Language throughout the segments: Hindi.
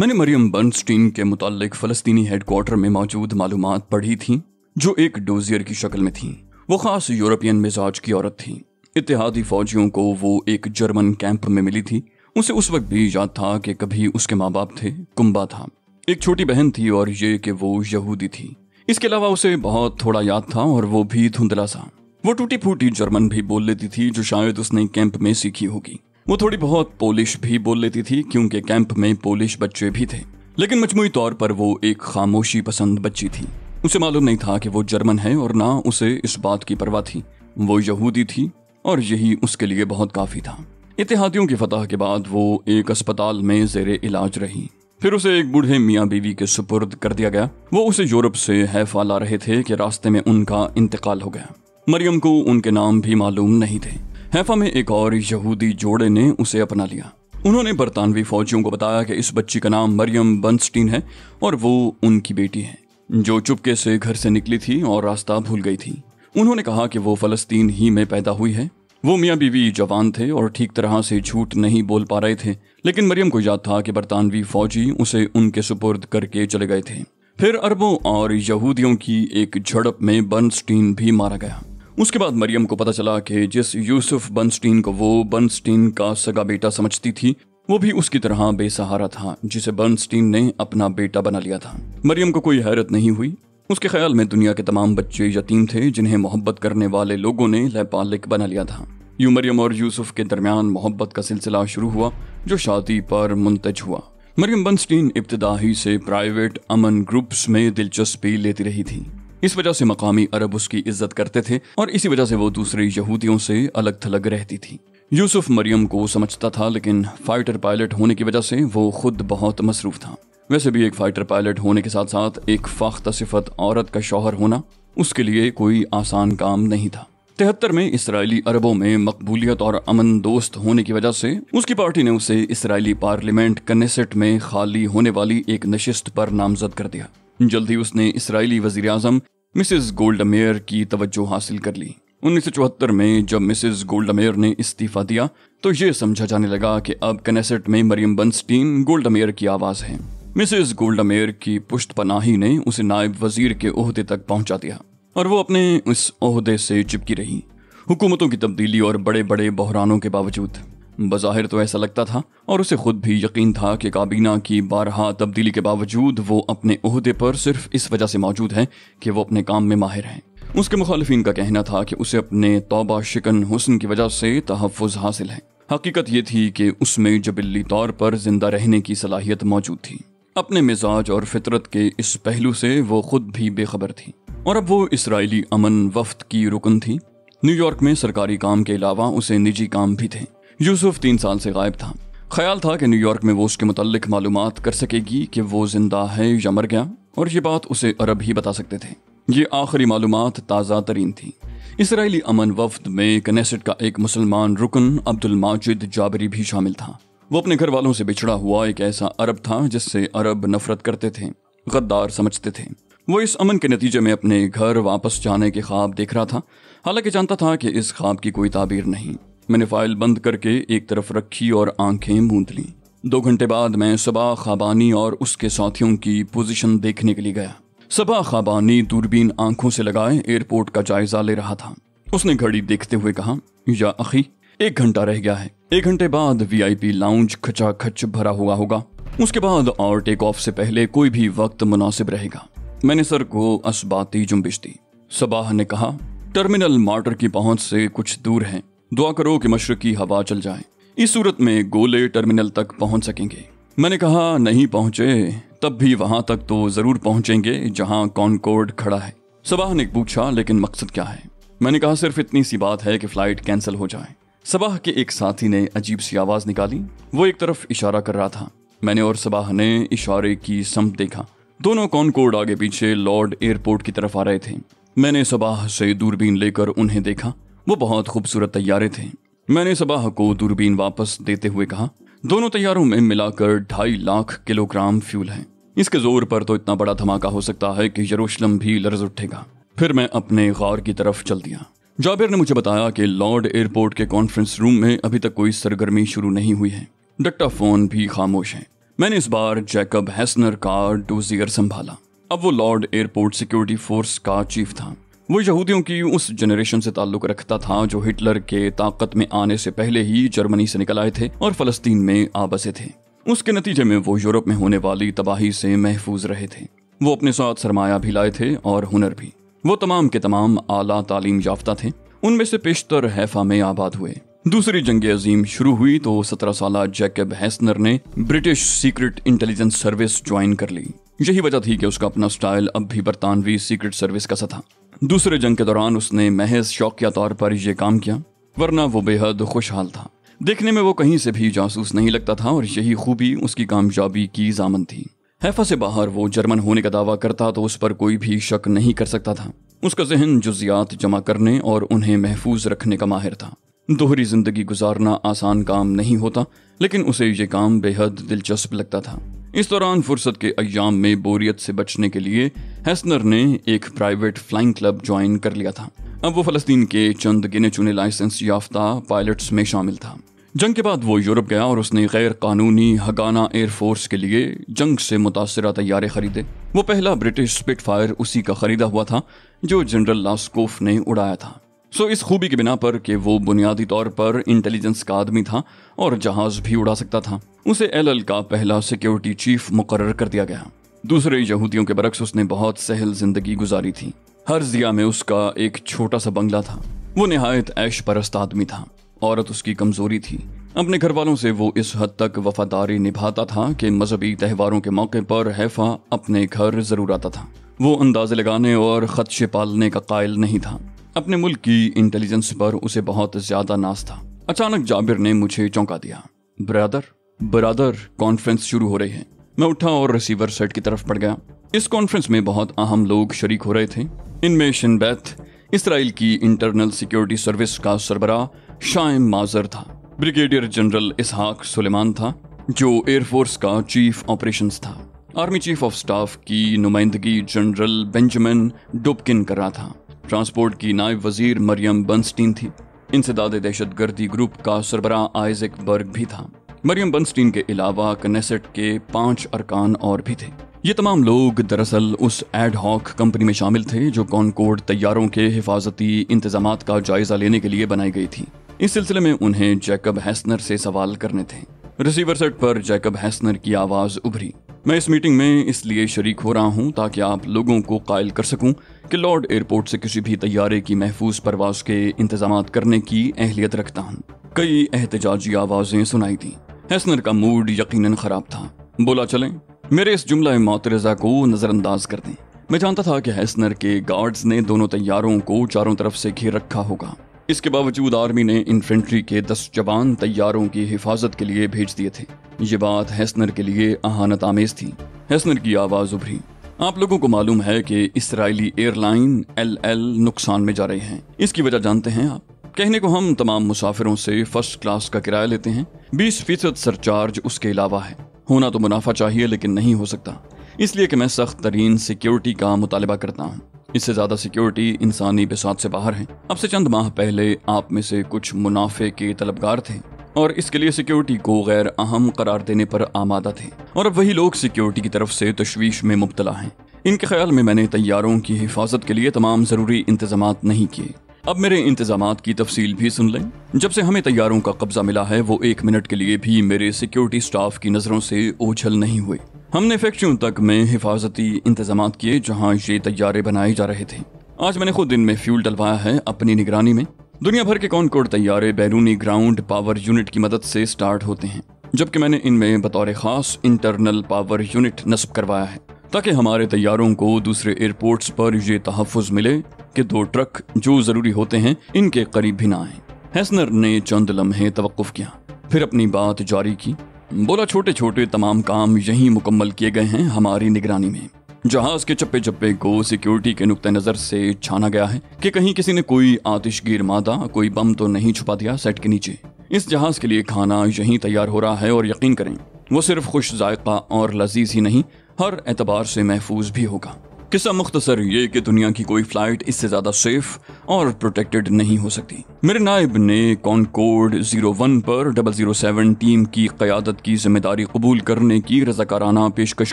मैंने मरियम बर्नस्टीन के मुतालिक फलस्तीनी हेडक्वार्टर में मौजूद मालूम पढ़ी थी, जो एक डोजियर की शक्ल में थी। वो खास यूरोपियन मिजाज की औरत थी। इतिहादी फौजियों को वो एक जर्मन कैंप में मिली थी। उसे उस वक्त भी याद था कि कभी उसके माँ बाप थे, कुंबा था। एक छोटी बहन थी और ये कि वो यहूदी थी। इसके अलावा उसे बहुत थोड़ा याद था और वो भी धुंधला सा। वो टूटी फूटी जर्मन भी बोल लेती थी, जो शायद उसने कैंप में सीखी होगी। वो थोड़ी बहुत पोलिश भी बोल लेती थी, क्योंकि कैंप में पोलिश बच्चे भी थे। लेकिन मजमूई तौर पर वो एक खामोशी पसंद बच्ची थी। उसे मालूम नहीं था कि वो जर्मन है और ना उसे इस बात की परवाह थी। वो यहूदी थी और यही उसके लिए बहुत काफ़ी था। इतिहादियों की फतह के बाद वो एक अस्पताल में जेर इलाज रही। फिर उसे एक बूढ़े मियाँ बीवी के सुपुर्द कर दिया गया। वो उसे यूरोप से हैफा ला रहे थे कि रास्ते में उनका इंतकाल हो गया। मरियम को उनके नाम भी मालूम नहीं थे। हैफा में एक और यहूदी जोड़े ने उसे अपना लिया। उन्होंने बरतानवी फौजियों को बताया कि इस बच्ची का नाम मरियम बंस्टीन है और वो उनकी बेटी है, जो चुपके से घर से निकली थी और रास्ता भूल गई थी। उन्होंने कहा कि वो फलस्तीन ही में पैदा हुई है। वो मियाँ बीवी जवान थे और ठीक तरह से झूठ नहीं बोल पा रहे थे, लेकिन मरियम को याद था कि बरतानवी फौजी उसे उनके सुपुर्द करके चले गए थे। फिर अरबों और यहूदियों की एक झड़प में बर्नस्टीन भी मारा गया। उसके बाद मरियम को पता चला कि जिस यूसुफ बर्नस्टीन को वो बर्नस्टीन का सगा बेटा समझती थी, वो भी उसकी तरह बेसहारा था, जिसे बर्नस्टीन ने अपना बेटा बना लिया था। मरियम को कोई हैरत नहीं हुई। उसके ख्याल में दुनिया के तमाम बच्चे यतीम थे, जिन्हें मोहब्बत करने वाले लोगों ने लैपालिक बना लिया था। यू मरियम और यूसुफ के दरमियान मोहब्बत का सिलसिला शुरू हुआ, जो शादी पर मुंतज हुआ। मरियम बंस्टीन इब्तदाही से प्राइवेट अमन ग्रुप्स में दिलचस्पी लेती रही थी। इस वजह से मकामी अरब उसकी इज़्ज़त करते थे और इसी वजह से वो दूसरे यहूदियों से अलग थलग रहती थी। यूसुफ मरियम को समझता था, लेकिन फाइटर पायलट होने की वजह से वो खुद बहुत मसरूफ था। वैसे भी एक फाइटर पायलट होने के साथ साथ एक फाख्ता सिफत औरत का शौहर होना उसके लिए कोई आसान काम नहीं था। तिहत्तर में इसराइली अरबों में मकबूलियत और अमन दोस्त होने की वजह से उसकी पार्टी ने उसे इसराइली पार्लियामेंट कनेसेट में खाली होने वाली एक नशिस्त पर नामजद कर दिया। जल्द ही उसने इसराइली वज़ीर आज़म मिसिज गोल्डमेयर की तवज्जो हासिल कर ली। उन्नीस सौ चौहत्तर में जब मिसेस गोल्डमेयर ने इस्तीफा दिया तो ये समझा जाने लगा कि अब कनेसेट में मरियम बंस्टीन गोल्डमेयर की आवाज़ है। मिसेस गोल्डमेयर की पुष्ट पनाही ने उसे नायब वज़ीर के ओहदे तक पहुँचा दिया, और वो अपने ओहदे से चिपकी रही। हुकूमतों की तब्दीली और बड़े बड़े बहरानों के बावजूद। बज़ाहिर तो ऐसा लगता था और उसे खुद भी यकीन था कि काबीना की बारहा तब्दीली के बावजूद वो अपने ओहदे पर सिर्फ़ इस वजह से मौजूद है कि वो अपने काम में माहिर हैं। उसके मुखालफिन का कहना था कि उसे अपने तोबा शिकन हुसन की वजह से तहफ़ हासिल है। हकीकत ये थी कि उसमें जबिली तौर पर ज़िंदा रहने की सलाहियत मौजूद थी। अपने मिजाज और फितरत के इस पहलू से वो खुद भी बेखबर थी। और अब वो इसराइली अमन वफ्त की रुकन थी। न्यूयॉर्क में सरकारी काम के अलावा उसे निजी काम भी थे। यूसुफ तीन साल से गायब था। ख्याल था कि न्यूयॉर्क में वो उसके मुतल मालूम कर सकेगी कि वो ज़िंदा है या मर गया, और ये बात उसे अरब ही बता सकते थे। ये आखिरी मालूम ताज़ा तरीन थी। इसराइली अमन वफद में कनेसेट का एक मुसलमान रुकन अब्दुल माजिद जाबरी भी शामिल था। वो अपने घर वालों से बिछड़ा हुआ एक ऐसा अरब था जिससे अरब नफरत करते थे, गद्दार समझते थे। वो इस अमन के नतीजे में अपने घर वापस जाने के ख्वाब देख रहा था, हालाँकि जानता था कि इस ख्वाब की कोई ताबीर नहीं। मैंने फ़ाइल बंद करके एक तरफ़ रखी और आँखें मूंद ली। दो घंटे बाद मैं सबा खाबानी और उसके साथियों की पोजीशन देखने के लिए गया। सबा खाबानी दूरबीन आँखों से लगाए एयरपोर्ट का जायजा ले रहा था। उसने घड़ी देखते हुए कहा, या अखी, एक घंटा रह गया है। एक घंटे बाद वीआईपी लाउंज खचा खच भरा हुआ होगा। उसके बाद और टेक ऑफ़ से पहले कोई भी वक्त मुनासिब रहेगा। मैंने सर को असबाती जुम्बिश दी। सबाह ने कहा, टर्मिनल मार्टर की पहुँच से कुछ दूर है। दुआ करो कि मशरकी हवा चल जाए। इस सूरत में गोले टर्मिनल तक पहुँच सकेंगे। मैंने कहा, नहीं पहुँचे, तब भी वहाँ तक तो ज़रूर पहुँचेंगे जहाँ कॉनकोर्ड खड़ा है। सबाह ने पूछा, लेकिन मकसद क्या है? मैंने कहा, सिर्फ़ इतनी सी बात है कि फ़्लाइट कैंसिल हो जाए। सबाह के एक साथी ने अजीब सी आवाज़ निकाली। वो एक तरफ़ इशारा कर रहा था। मैंने और सबाह ने इशारे की समत देखा। दोनों कॉनकोर्ड आगे पीछे लॉर्ड एयरपोर्ट की तरफ़ आ रहे थे। मैंने सबाह से दूरबीन लेकर उन्हें देखा। वो बहुत खूबसूरत तैयारे थे। मैंने सबाह को दूरबीन वापस देते हुए कहा, दोनों तैयारों में मिलाकर ढाई लाख किलोग्राम फ्यूल है। इसके ज़ोर पर तो इतना बड़ा धमाका हो सकता है कि यरूशलम भी लर्ज उठेगा। फिर मैं अपने गौर की तरफ़ चल दिया। जाबिर ने मुझे बताया कि लॉर्ड एयरपोर्ट के कॉन्फ्रेंस रूम में अभी तक कोई सरगर्मी शुरू नहीं हुई है। डक्टा फ़ोन भी खामोश है। मैंने इस बार जैकब हैसनर का डोजियर संभाला। अब वो लॉर्ड एयरपोर्ट सिक्योरिटी फोर्स का चीफ था। वो यहूदियों की उस जनरेशन से ताल्लुक रखता था जो हिटलर के ताकत में आने से पहले ही जर्मनी से निकल आए थे और फलस्तीन में आ बसे थे। उसके नतीजे में वो यूरोप में होने वाली तबाही से महफूज रहे थे। वो अपने साथ सरमाया भी लाए थे और हुनर भी। वो तमाम के तमाम आला तालीम याफ्ता थे। उनमें से पेशतर हैफा में आबाद हुए। दूसरी जंग अजीम शुरू हुई तो सत्रह साल जैकब हैसनर ने British secret intelligence service join कर ली। यही वजह थी कि उसका अपना स्टाइल अब भी बरतानवी सीक्रेट सर्विस का सा था। दूसरे जंग के दौरान उसने महज शौकिया तौर पर यह काम किया, वरना वो बेहद खुशहाल था। देखने में वो कहीं से भी जासूस नहीं लगता था और यही खूबी उसकी कामयाबी की जामन थी। हैफा से बाहर वो जर्मन होने का दावा करता तो उस पर कोई भी शक नहीं कर सकता था। उसका जहन जुजियात जमा करने और उन्हें महफूज रखने का माहिर था। दोहरी ज़िंदगी गुजारना आसान काम नहीं होता, लेकिन उसे ये काम बेहद दिलचस्प लगता था। इस दौरान फुर्सत के अयाम में बोरियत से बचने के लिए हैसनर ने एक प्राइवेट फ्लाइंग क्लब ज्वाइन कर लिया था। अब वो फलस्तीन के चंद गिने चुने लाइसेंस याफ्ता पायलट्स में शामिल था। जंग के बाद वो यूरोप गया और उसने गैर कानूनी हगाना एयरफोर्स के लिए जंग से मुतासर तैयारे खरीदे। वो पहला ब्रिटिश स्पिटफायर उसी का खरीदा हुआ था, जो जनरल लास्कोफ ने उड़ाया था। सो इस खूबी की बिना पर कि वो बुनियादी तौर पर इंटेलिजेंस का आदमी था और जहाज़ भी उड़ा सकता था, उसे एल का पहला सिक्योरिटी चीफ मुकर कर दिया गया। दूसरे यहूदियों के बरक्स उसने बहुत सहल ज़िंदगी गुजारी थी। हर जिया में उसका एक छोटा सा बंगला था। वो नहायत ऐश परस्त आदमी था। औरत उसकी कमज़ोरी थी। अपने घर वालों से वो इस हद तक वफादारी निभाता था कि मजहबी त्योहारों के मौके पर हैफा अपने घर ज़रूर आता था। वो अंदाजे लगाने और खदशे पालने का कायल नहीं था। अपने मुल्क की इंटेलिजेंस पर उसे बहुत ज़्यादा नाज था। अचानक जाबिर ने मुझे चौंका दिया। ब्रदर ब्रदर कॉन्फ्रेंस शुरू हो रही है। मैं उठा और रिसीवर सेट की तरफ़ पड़ गया। इस कॉन्फ्रेंस में बहुत अहम लोग शरीक हो रहे थे। इनमें शिनबैथ इसराइल की इंटरनल सिक्योरिटी सर्विस का सरबरा शाइम माजर था। ब्रिगेडियर जनरल इसहाक सुलेमान था, जो एयरफोर्स का चीफ ऑपरेशंस था। आर्मी चीफ ऑफ़ स्टाफ की नुमाइंदगी जनरल बेंजामिन डुबकिन कर रहा था। ट्रांसपोर्ट की नायब वज़ीर मरियम बंस्टीन थी। इंसदाद दहशत गर्दी ग्रुप का सरबरा आइजक बर्ग भी था। मरियम बंस्टीन के अलावा कनेसेट के पाँच अरकान और भी थे। ये तमाम लोग दरअसल उस एड हॉक कंपनी में शामिल थे, जो कॉनकोड तैयारों के हिफाजती इंतज़ाम का जायजा लेने के लिए बनाई गई थी। इस सिलसिले में उन्हें जैकब हैसनर से सवाल करने थे। रिसीवर सेट पर जैकब हैसनर की आवाज़ उभरी। मैं इस मीटिंग में इसलिए शरीक हो रहा हूँ ताकि आप लोगों को कायल कर सकूँ कि लॉर्ड एयरपोर्ट से किसी भी तैयारे की महफूज परवाज के इंतज़ाम करने की अहलियत रखता हूँ। कई एहतजाजी आवाज़ें सुनाई थी हैसनर का मूड यकीनन खराब था। बोला, चलें, मेरे इस जुमला मोतरजा को नज़रअंदाज कर दें। मैं जानता था कि हैसनर के गार्ड्स ने दोनों तैयारों को चारों तरफ़ से घेर रखा होगा। इसके बावजूद आर्मी ने इन्फेंट्री के दस जवान तैयारों की हिफाजत के लिए भेज दिए थे। ये बात हैसनर के लिए अहानत आमेज थी। हैसनर की आवाज़ उभरी। आप लोगों को मालूम है कि इसराइली एयरलाइन एल एल नुकसान में जा रही है। इसकी वजह जानते हैं आप? कहने को हम तमाम मुसाफिरों से फ़र्स्ट क्लास का किराया लेते हैं। बीस फ़ीसद सरचार्ज उसके अलावा है। होना तो मुनाफा चाहिए, लेकिन नहीं हो सकता। इसलिए कि मैं सख्त तरीन सिक्योरिटी का मुतालबा करता हूँ। इससे ज़्यादा सिक्योरिटी इंसानी बिसात से बाहर है। अब से चंद माह पहले आप में से कुछ मुनाफे के तलबगार थे, और इसके लिए सिक्योरिटी को गैर अहम करार देने पर आमादा थे। और अब वही लोग सिक्योरिटी की तरफ़ से तशवीश में मुबतला हैं। इनके ख्याल में मैंने तैयारों की हिफाजत के लिए तमाम ज़रूरी इंतज़ाम नहीं किए। अब मेरे इंतज़ाम की तफसील भी सुन लें। जब से हमें तैयारों का कब्जा मिला है, वो एक मिनट के लिए भी मेरे सिक्योरिटी स्टाफ की नज़रों से ओझल नहीं हुए। हमने फैक्ट्रियों तक में हिफाजती इंतज़ाम किए, जहाँ ये तैयारे बनाए जा रहे थे। आज मैंने खुद दिन में फ्यूल डलवाया है अपनी निगरानी में। दुनिया भर के कॉनकोड तैयारे बैरूनी ग्राउंड पावर यूनिट की मदद से स्टार्ट होते हैं, जबकि मैंने इनमें बतौर खास इंटरनल पावर यूनिट नस्ब करवाया है, ताकि हमारे तैयारों को दूसरे एयरपोर्ट्स पर ये तहफ़ मिले। कि दो ट्रक जो ज़रूरी होते हैं, इनके करीब भी ना आए। हैसनर ने चंद लम्हे तवक्फ किया। फिर अपनी बात जारी की। बोला छोटे छोटे तमाम काम यहीं मुकम्मल किए गए हैं हमारी निगरानी में। जहाज़ के चप्पे चप्पे को सिक्योरिटी के नुक्ते नज़र से छाना गया है कि कहीं किसी ने कोई आतिशगीर मादा, कोई बम तो नहीं छुपा दिया सेट के नीचे। इस जहाज़ के लिए खाना यहीं तैयार हो रहा है और यकीन करें, वो सिर्फ़ खुश जायका और लजीज ही नहीं, हर एतबार से महफूज भी होगा। किस्सा मुख्तसर ये कि दुनिया की कोई फ़्लाइट इससे ज़्यादा सेफ़ और प्रोटेक्टेड नहीं हो सकती। मेरे नायब ने कॉनकोड ज़ीरो वन पर डबल ज़ीरो सेवन टीम की क्यादत की ज़िम्मेदारी कबूल करने की रजाकाराना पेशकश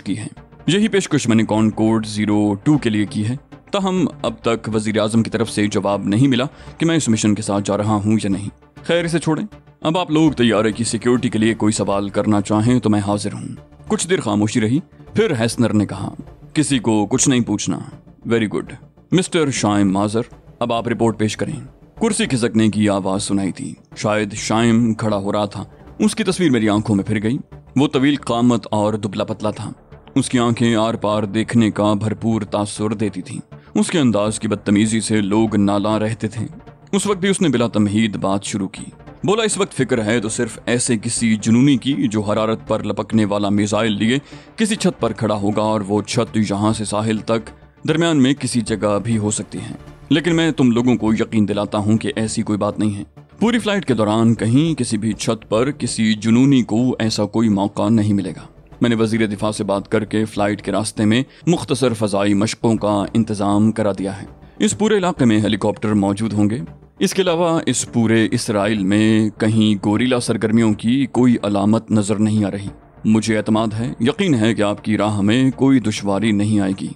की है। यही पेशकश मैंने कॉनकोड ज़ीरो टू के लिए की है। तहम अब तक वज़ीर आज़म की तरफ़ से जवाब नहीं मिला कि मैं इस मिशन के साथ जा रहा हूँ या नहीं। खैर, इसे छोड़ें। अब आप लोग तैयारे की सिक्योरिटी के लिए कोई सवाल करना चाहें तो मैं हाजिर हूँ। कुछ देर खामोशी रही, फिर हैसनर ने कहा किसी को कुछ नहीं पूछना। वेरी गुड मिस्टर शाइम माजर अब आप रिपोर्ट पेश करें। कुर्सी खिसकने की आवाज़ सुनाई थी। शायद शाइम खड़ा हो रहा था। उसकी तस्वीर मेरी आँखों में फिर गई। वो तवील कामत और दुबला पतला था। उसकी आँखें आर पार देखने का भरपूर तासुर देती थीं। उसके अंदाज की बदतमीजी से लोग नाला रहते थे। उस वक्त भी उसने बिला तमहीद बात शुरू की। बोला, इस वक्त फ़िक्र है तो सिर्फ़ ऐसे किसी जुनूनी की जो हरारत पर लपकने वाला मिसाइल लिए किसी छत पर खड़ा होगा और वो छत यहाँ से साहिल तक दरमियान में किसी जगह भी हो सकती है। लेकिन मैं तुम लोगों को यकीन दिलाता हूँ कि ऐसी कोई बात नहीं है। पूरी फ़्लाइट के दौरान कहीं किसी भी छत पर किसी जुनूनी को ऐसा कोई मौका नहीं मिलेगा। मैंने वज़ीर दिफा से बात करके फ़्लाइट के रास्ते में मुख्तसर फजाई मशकों का इंतज़ाम करा दिया है। इस पूरे इलाके में हेलीकॉप्टर मौजूद होंगे। इसके अलावा इस पूरे इसराइल में कहीं गोरीला सरगर्मियों की कोई अलामत नज़र नहीं आ रही। मुझे एतमाद है, यकीन है कि आपकी राह में कोई दुश्वारी नहीं आएगी।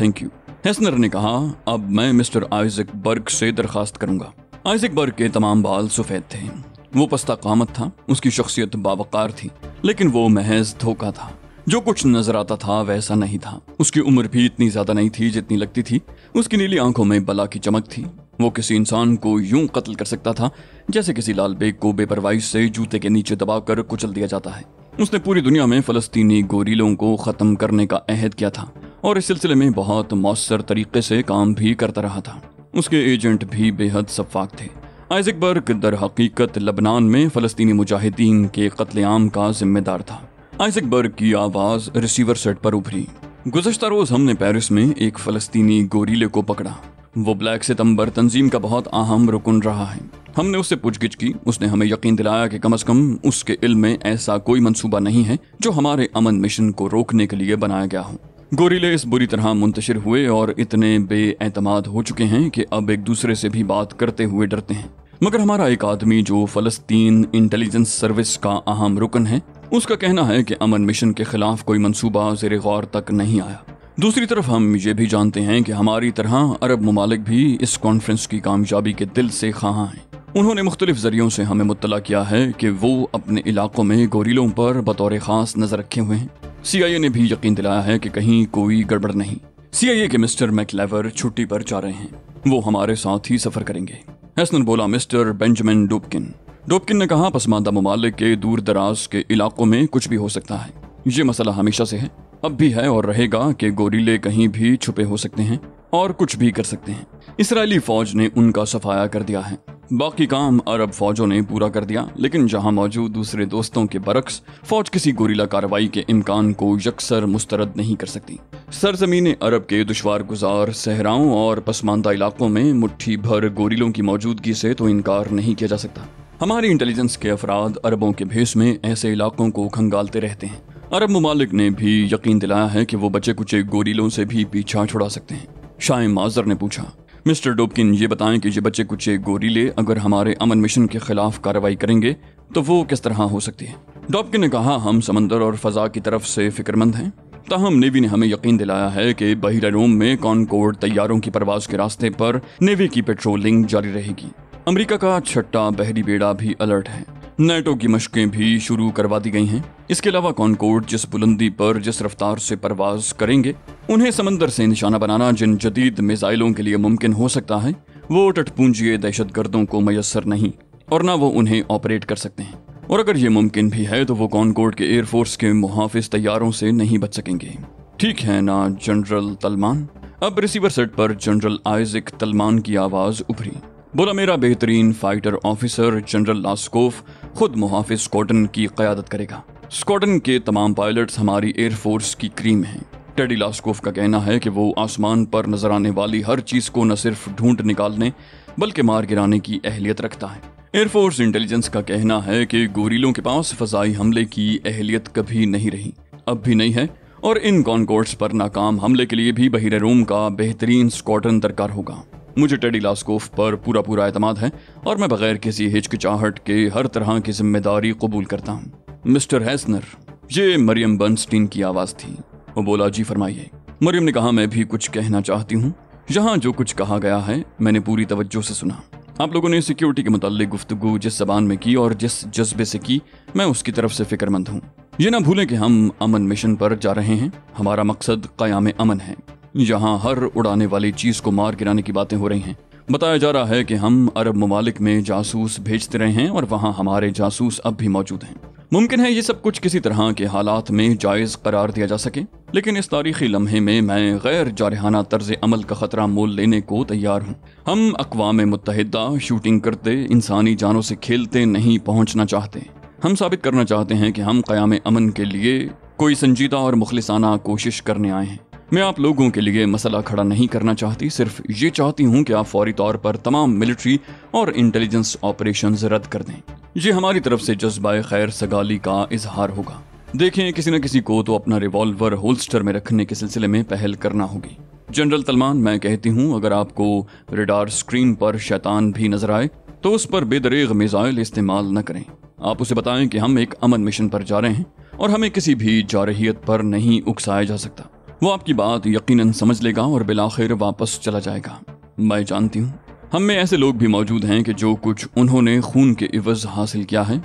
थैंक यू हेसनर ने कहा, अब मैं मिस्टर आइजक बर्ग से दरखास्त करूँगा। आइजक बर्ग के तमाम बाल सफ़ेद थे। वो पस्ता कामत था, उसकी शख्सियत बावकार थी, लेकिन वो महज धोखा था। जो कुछ नज़र आता था, वैसा नहीं था। उसकी उम्र भी इतनी ज़्यादा नहीं थी जितनी लगती थी। उसकी नीली आँखों में बला की चमक थी। वो किसी इंसान को यूँ कत्ल कर सकता था, जैसे किसी लाल बेग को बेपरवाही से जूते के नीचे दबाकर कुचल दिया जाता है। उसने पूरी दुनिया में फलस्तीनी गोरीलों को खत्म करने का अहद किया था, और इस सिलसिले में बहुत मौसर तरीके से काम भी करता रहा था। उसके एजेंट भी बेहद शफाक थे। आइजक बर्ग दर हकीकत लबनान में फलस्तीनी मुजाहिदीन के कत्लेआम का जिम्मेदार था। आइजक बर्ग की आवाज़ रिसीवर सेट पर उभरी। गुजश्ता रोज हमने पेरिस में एक फलस्तीनी गोरीले को पकड़ा। वो ब्लैक सितंबर तंजीम का बहुत अहम रुकन रहा है। हमने उससे पूछगिछ की, उसने हमें यकीन दिलाया कि कम अज कम उसके इल्म में ऐसा कोई मंसूबा नहीं है जो हमारे अमन मिशन को रोकने के लिए बनाया गया हो। गोरीले इस बुरी तरह मुंतशिर हुए और इतने बेएतमाद हो चुके हैं कि अब एक दूसरे से भी बात करते हुए डरते हैं। मगर हमारा एक आदमी जो फलस्तीन इंटेलिजेंस सर्विस का अहम रुकन है, उसका कहना है कि अमन मिशन के खिलाफ कोई मंसूबा जेर गौर तक नहीं आया। दूसरी तरफ़ हम ये भी जानते हैं कि हमारी तरह अरब ममालिक भी इस कॉन्फ्रेंस की कामयाबी के दिल से खां हैं। उन्होंने मुख्तलिफ़ जरियों से हमें मुतला किया है कि वो अपने इलाकों में गोरीलों पर बतौर खास नज़र रखे हुए हैं। सी आई ए ने भी यकीन दिलाया है कि कहीं कोई गड़बड़ नहीं। सी आई ए के मिस्टर मैकलेवर छुट्टी पर जा रहे हैं। वो हमारे साथ ही सफ़र करेंगे। हैसनन बोला, मिस्टर बेंजामिन डोपकिन डोपकिन ने कहा, पसमानदा ममालिक के दूर दराज के इलाकों में कुछ भी हो सकता है। ये मसला हमेशा से है। अब भी है और रहेगा कि गोरीले कहीं भी छुपे हो सकते हैं और कुछ भी कर सकते हैं। इसराइली फौज ने उनका सफाया कर दिया है। बाकी काम अरब फौजों ने पूरा कर दिया, लेकिन जहाँ मौजूद दूसरे दोस्तों के बरक्स, फौज किसी गोरीला कार्रवाई के इम्कान को यकसर मुस्तरद नहीं कर सकती। सरजमीन अरब के दुशवार गुजार सहराओं और पसमानदा इलाकों में मुट्ठी भर गोरीलों की मौजूदगी से तो इनकार नहीं किया जा सकता। हमारी इंटेलिजेंस के अफराद अरबों के भेस में ऐसे इलाकों को खंगालते रहते हैं। अरब ममालिक ने भी यकीन दिलाया है कि वो बचे कुचे गोरीलों से भी पीछा छुड़ा सकते हैं। शाह माजर ने पूछा, मिस्टर डोपकिन ये बताएँ कि ये बच्चे कुछ गोरीले अगर हमारे अमन मिशन के खिलाफ कार्रवाई करेंगे तो वो किस तरह हो सकती है? डॉपकिन ने कहा, हम समंदर और फजा की तरफ़ से फिक्रमंद हैं। ताहम नेवी ने हमें यकीन दिलाया है कि बहिरा रोम में कॉनकोड तैयारों की परवाज के रास्ते पर नेवी की पेट्रोलिंग जारी रहेगी। अमेरिका का छठा बहरी बेड़ा भी अलर्ट है। नेटो की मशकें भी शुरू करवा दी गई हैं। इसके अलावा कॉनकोड जिस बुलंदी पर, जिस रफ्तार से परवाज करेंगे, उन्हें समंदर से निशाना बनाना जिन जदीद मिसाइलों के लिए मुमकिन हो सकता है, वो तटपूंजीय दहशत गर्दों को मैसर नहीं, और ना वो उन्हें ऑपरेट कर सकते हैं। और अगर ये मुमकिन भी है तो वो कॉनकोड के एयरफोर्स के मुहाफिज तैयारों से नहीं बच सकेंगे। ठीक है ना, जनरल तलमान? अब रिसीवर सेट पर जनरल आइजिक तलमान की आवाज़ उभरी। बोला, मेरा बेहतरीन फाइटर ऑफिसर जनरल लास्कोफ खुद मुहाफिज स्कॉटन की क्यादत करेगा। स्कॉटन के तमाम पायलट्स हमारी एयरफोर्स की क्रीम हैं। टेडी लास्कोफ का कहना है कि वो आसमान पर नज़र आने वाली हर चीज़ को न सिर्फ़ ढूंढ निकालने, बल्कि मार गिराने की अहलियत रखता है। एयरफोर्स इंटेलिजेंस का कहना है कि गोरीलों के पास फजाई हमले की अहलियत कभी नहीं रही। अब भी नहीं है, और इन कॉनकोर्ट्स पर नाकाम हमले के लिए भी बहिर रोम का बेहतरीन स्कॉटन दरकार होगा। मुझे टेडी लास्कोफ पर पूरा पूरा एतमाद है और मैं बगैर किसी हिचकिचाहट के हर तरह की ज़िम्मेदारी कबूल करता हूँ। मिस्टर हैसनर, ये मरियम बर्नस्टीन की आवाज़ थी। वो बोला, जी, फरमाइए। मरियम ने कहा, मैं भी कुछ कहना चाहती हूँ। यहाँ जो कुछ कहा गया है, मैंने पूरी तवज्जो से सुना। आप लोगों ने सिक्योरिटी के मुतालिक गुफ्तगु जिस जबान में की और जिस जज्बे से की, मैं उसकी तरफ़ से फिक्रमंद हूँ। ये ना भूलें कि हम अमन मिशन पर जा रहे हैं। हमारा मकसद कयाम अमन है। यहाँ हर उड़ाने वाली चीज़ को मार गिराने की बातें हो रही हैं। बताया जा रहा है कि हम अरब ममालिक में जासूस भेजते रहे हैं और वहाँ हमारे जासूस अब भी मौजूद हैं। मुमकिन है ये सब कुछ किसी तरह के हालात में जायज़ करार दिया जा सके, लेकिन इस तारीखी लम्हे में मैं गैर जारहाना तर्ज अमल का खतरा मोल लेने को तैयार हूँ। हम अकवाम मुतहदा शूटिंग करते, इंसानी जानों से खेलते नहीं पहुँचना चाहते। हम साबित करना चाहते हैं कि हम क़याम अमन के लिए कोई संजीदा और मुखलसाना कोशिश करने आए हैं। मैं आप लोगों के लिए मसला खड़ा नहीं करना चाहती, सिर्फ़ ये चाहती हूँ कि आप फौरी तौर पर तमाम मिलिट्री और इंटेलिजेंस ऑपरेशन रद्द कर दें। ये हमारी तरफ़ से जज्बा खैर सगाली का इजहार होगा। देखें, किसी न किसी को तो अपना रिवॉल्वर होल्स्टर में रखने के सिलसिले में पहल करना होगी। जनरल तलमान मैं कहती हूँ, अगर आपको रेडार स्क्रीन पर शैतान भी नज़र आए तो उस पर बेदरेग मिसाइल इस्तेमाल न करें। आप उसे बताएँ कि हम एक अमन मिशन पर जा रहे हैं, और हमें किसी भी जारहियत पर नहीं उकसाया जा सकता। वो आपकी बात यकीनन समझ लेगा और बिलाखिर वापस चला जाएगा। मैं जानती हूँ, हम में ऐसे लोग भी मौजूद हैं कि जो कुछ उन्होंने खून के इवज हासिल किया है,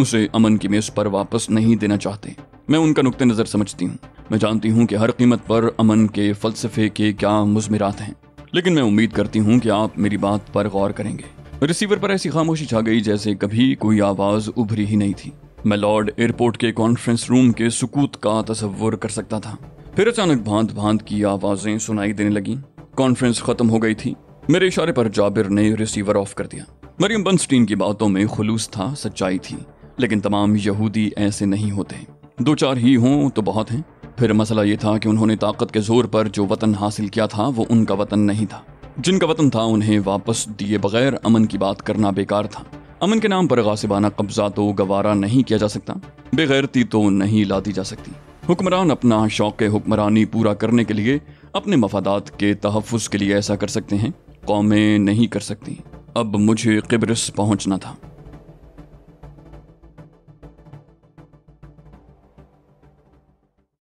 उसे अमन की मेज पर वापस नहीं देना चाहते। मैं उनका नुक़ नज़र समझती हूँ। मैं जानती हूँ कि हर कीमत पर अमन के फलसफे के क्या मुजमरात हैं। लेकिन मैं उम्मीद करती हूँ कि आप मेरी बात पर गौर करेंगे। रिसीवर पर ऐसी खामोशी छा गई जैसे कभी कोई आवाज़ उभरी ही नहीं थी। मैं लॉर्ड एयरपोर्ट के कॉन्फ्रेंस रूम के सुकूत का तस्वुर कर सकता था। फिर अचानक भांत भांत की आवाज़ें सुनाई देने लगी। कॉन्फ्रेंस खत्म हो गई थी। मेरे इशारे पर जाबिर ने रिसीवर ऑफ़ कर दिया। मरियम बंस्टीन की बातों में खुलूस था, सच्चाई थी। लेकिन तमाम यहूदी ऐसे नहीं होते। दो चार ही हों तो बहुत हैं। फिर मसला ये था कि उन्होंने ताकत के ज़ोर पर जो वतन हासिल किया था, वो उनका वतन नहीं था। जिनका वतन था, उन्हें वापस दिए बगैर अमन की बात करना बेकार था। अमन के नाम पर गासिबाना कब्जा तो गवारा नहीं किया जा सकता। बेगैरती तो नहीं ला दी जा सकती। हुक्मरान अपना शौक हुक्मरानी पूरा करने के लिए अपने मफादात के तहफ़ के लिए ऐसा कर सकते हैं। कौमें नहीं कर सकती। अब मुझे किब्रिस पहुँचना था।